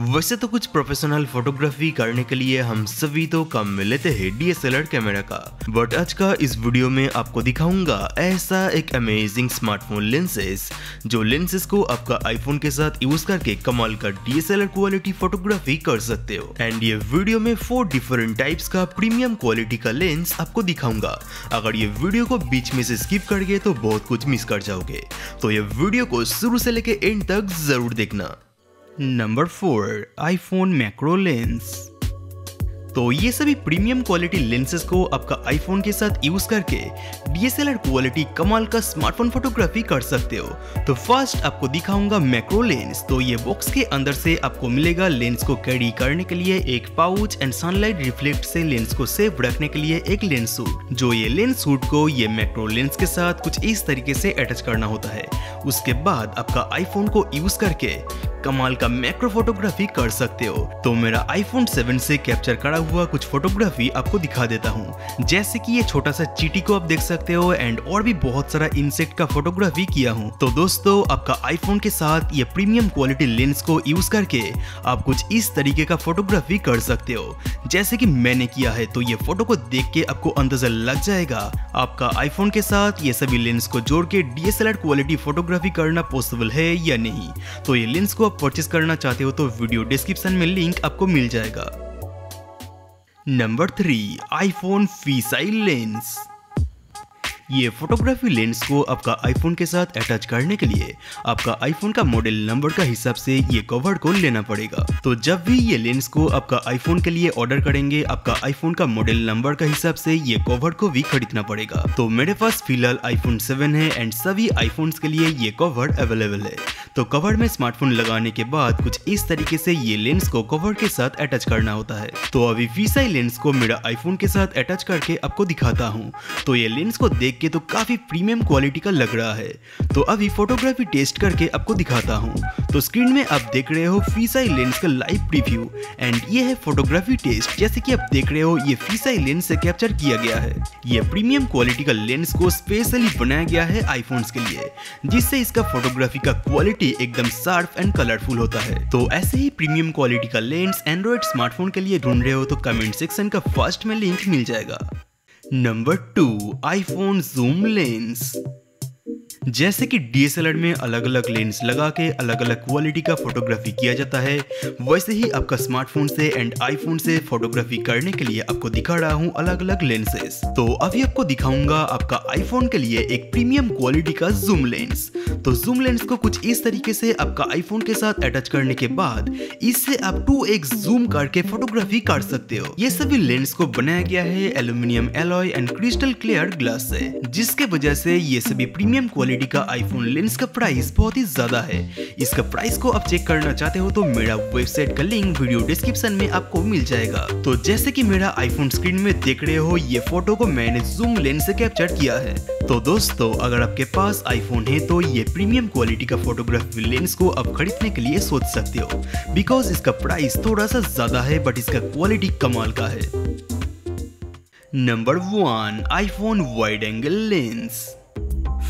वैसे तो कुछ प्रोफेशनल फोटोग्राफी करने के लिए हम सभी तो काम में लेते हैं डीएसएलआर कैमरा का। बट आज का इस वीडियो में आपको दिखाऊँगा ऐसा एक अमेजिंग स्मार्टफ़ोन लेंसेज जो लेंसेज को आपका आईफोन के साथ यूज़ करके कमाल का डीएसएलआर क्वालिटी फोटोग्राफी कर सकते हो। एंड ये वीडियो में फोर डिफरेंट टाइप्स का प्रीमियम क्वालिटी का लेंस आपको दिखाऊँगा। अगर ये वीडियो को बीच में से स्किप कर गए तो बहुत कुछ मिस कर जाओगे। तो ये वीडियो को शुरू से लेके एंड तक ज़रूर देखना। Number four iPhone macro lens तो ये सभी प्रीमियम क्वालिटी लेंसेज को आपका आईफोन के साथ यूज़ करके डीएसएलआर क्वालिटी कमाल का स्मार्टफ़ोन फोटोग्राफी कर सकते हो। तो फ़र्स्ट आपको दिखाऊँगा मैक्रो लेंस तो ये बॉक्स के अंदर से आपको मिलेगा लेंस को कैरी करने के लिए एक पाउच एंड सनलाइट रिफ्लेक्ट से लेंस को सेफ़ रखने के लिए एक लेंस सूट जो ये लेंस सूट को ये मैक्रो लेंस के साथ कुछ इस तरीके से अटैच करना होता है। उसके बाद आपका आईफोन को यूज़ करके कमाल का मैक्रो फोटोग्राफी कर सकते हो। तो मेरा आईफोन 7 से कैप्चर करा हुआ कुछ फोटोग्राफी आपको दिखा देता हूँ। जैसे कि ये छोटा सा चीटी को आप देख सकते हो एंड और भी बहुत सारा इंसेक्ट का फोटोग्राफी किया हूँ। तो दोस्तों, आपका आईफोन के साथ ये प्रीमियम क्वालिटी लेंस को यूज़ करके आप कुछ इस तरीके का फोटोग्राफी कर सकते हो। जैसे कि मैंने किया है तो ये फ़ोटो को देख के आपको अंदाज़ा लग जाएगा। आपका आईफोन के साथ ये सभी लेंस को जोड़ के डीएसएलआर क्वालिटी फोटोग्राफी करना पॉसिबल है या नहीं? तो ये लेंस को आप परचेस करना चाहते हो तो वीडियो डिस्क्रिप्शन में लिंक आपको मिल जाएगा। Number three iPhone fisheye lens ये फोटोग्राफी लेंस को आपका आईफोन के साथ अटैच करने के लिए आपका आईफोन का मॉडल नंबर का हिसाब से ये कवर को लेना पड़ेगा। तो जब भी ये लेंस को आपका आईफोन के लिए ऑर्डर करेंगे, आपका आईफोन का मॉडल नंबर का हिसाब से ये कवर को भी खरीदना पड़ेगा। तो मेरे पास फ़िलहाल आईफोन 7 है एंड सभी आईफोन के लिए ये कवर अवेलेबल है। तो कवर में स्मार्टफ़ोन लगाने के बाद कुछ इस तरीके से ये लेंस को कवर के साथ अटैच करना होता है। तो अभी फीसाई लेंस को मेरा आईफोन के साथ अटैच करके आपको दिखाता हूँ। तो ये लेंस को देख के तो काफ़ी प्रीमियम क्वालिटी का लग रहा है। तो अभी फोटोग्राफी टेस्ट करके आपको दिखाता हूँ। तो स्क्रीन में आप देख रहे हो फीसाई लेंस का लाइव प्रीव्यू एंड ये है फोटोग्राफी टेस्ट जैसे कि आप देख रहे हो, ये फीसाई लेंस से कैप्चर किया गया है। ये प्रीमियम क्वालिटी का लेंस को स्पेशली बनाया गया है आईफोन के लिए, जिससे इसका फोटोग्राफी का क्वालिटी एकदम शार्प एंड कलरफुल होता है। तो ऐसे ही प्रीमियम क्वालिटी का लेंस एंड्रॉइड स्मार्टफ़ोन के लिए ढूंढ रहे हो तो कमेंट सेक्शन का फ़र्स्ट में लिंक मिल जाएगा। Number two iPhone zoom lens जैसे कि डीएसएलआर में अलग अलग लेंस लगा के अलग अलग क्वालिटी का फोटोग्राफी किया जाता है। वैसे ही आपका स्मार्टफ़ोन से एंड आईफोन से फोटोग्राफी करने के लिए आपको दिखा रहा हूँ अलग अलग लेंसेस तो अभी आपको दिखाऊँगा आपका आईफोन के लिए एक प्रीमियम क्वालिटी का जूम लेंस तो जूम लेंस को कुछ इस तरीके से आपका आईफोन के साथ अटैच करने के बाद इससे आप टू एक्स जूम करके फोटोग्राफी कर सकते हो। ये सभी लेंस को बनाया गया है aluminium alloy and crystal clear glass से, जिसके वजह से ये सभी प्रीमियम क्वालिटी का आईफोन लेंस का प्राइस बहुत ही ज़्यादा है। इसका प्राइस को आप चेक करना चाहते हो तो मेरा वेबसाइट का लिंक वीडियो डिस्क्रिप्शन में आपको मिल जाएगा। तो जैसे कि मेरा आईफोन स्क्रीन में देख रहे हो, ये फ़ोटो को मैंने जूम लेंस से कैप्चर किया है। तो दोस्तों, अगर आपके पास आईफोन है तो ये प्रीमियम क्वालिटी का फोटोग्राफी लेंस को आप खरीदने के लिए सोच सकते हो। बिकॉज़ इसका प्राइस थोड़ा सा ज़्यादा है बट इसका क्वालिटी कमाल का है। Number one iPhone wide angle lens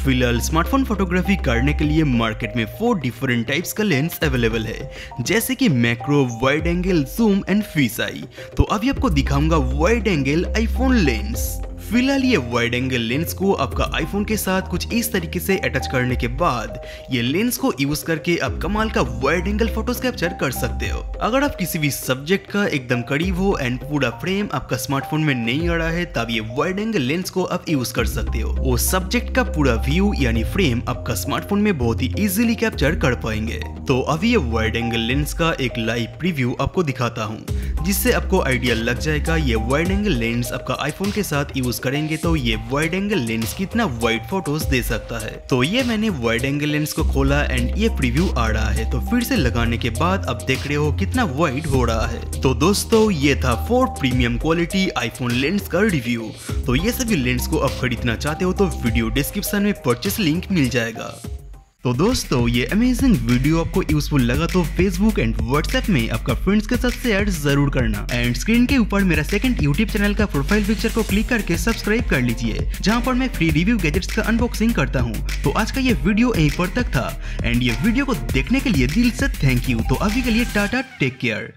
फ़िलहाल स्मार्टफ़ोन फोटोग्राफी करने के लिए मार्केट में फोर डिफरेंट टाइप्स का लेंस अवेलेबल है। जैसे कि macro wide angle zoom and fisheye तो अभी आपको दिखाऊँगा वाइड एंगल आईफोन लेंस फ़िलहाल ये वाइड एंगल लेंस को आपका आईफोन के साथ कुछ इस तरीके से अटैच करने के बाद, ये लेंस को यूज़ करके आप कमाल का वाइड एंगल फ़ोटोज़ कैप्चर कर सकते हो। अगर आप किसी भी सब्जेक्ट का एकदम करीब हो एंड पूरा फ्रेम आपका स्मार्टफ़ोन में नहीं आ रहा है, तब ये वाइड एंगल लेंस को आप यूज़ कर सकते हो। वो सब्जेक्ट का पूरा व्यू यानी फ्रेम आपका स्मार्टफ़ोन में बहुत ही इजिली कैप्चर कर पाएँगे। तो अभी ये वाइड एंगल लेंस का एक लाइव प्रीव्यू आपको दिखाता हूँ, जिससे आपको आइडिया लग जाएगा, ये वाइड एंगल लेंस आपका आईफोन के साथ यूज़ करेंगे तो ये वाइड एंगल लेंस कितना वाइड फ़ोटोज़ दे सकता है। तो ये मैंने वाइड एंगल लेंस को खोला एंड ये प्रीव्यू आ रहा है। तो फिर से लगाने के बाद अब देख रहे हो कितना वाइड हो रहा है। तो दोस्तों, ये था four premium quality iPhone lens का रिव्यू तो ये सभी लेंस को आप खरीदना चाहते हो तो वीडियो डिस्क्रिप्शन में परचेस लिंक मिल जाएगा। तो दोस्तों, ये अमेजिंग वीडियो आपको यूजफुल लगा तो फेसबुक एंड व्हाट्सएप में आपका फ्रेंड्स के साथ शेयर ज़रूर करना। एंड स्क्रीन के ऊपर मेरा सेकंड यूट्यूब चैनल का प्रोफ़ाइल पिक्चर को क्लिक करके सब्सक्राइब कर लीजिए, जहाँ पर मैं फ्री रिव्यू गैजेट्स का अनबॉक्सिंग करता हूँ। तो आज का ये वीडियो यहीं पर तक था। एंड ये वीडियो को देखने के लिए दिल से थैंक यू तो अभी के लिए टाटा टेक केयर